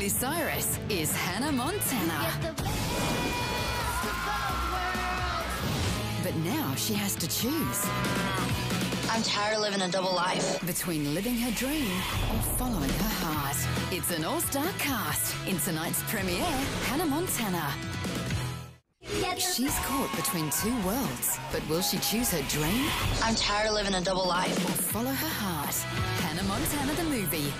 Miley Cyrus is Hannah Montana. But now she has to choose I'm tired of living a double life. between living her dream or following her heart. It's an all-star cast in tonight's premiere, Hannah Montana. She's caught between two worlds, but will she choose her dream I'm tired of living a double life. or follow her heart? Hannah Montana the movie.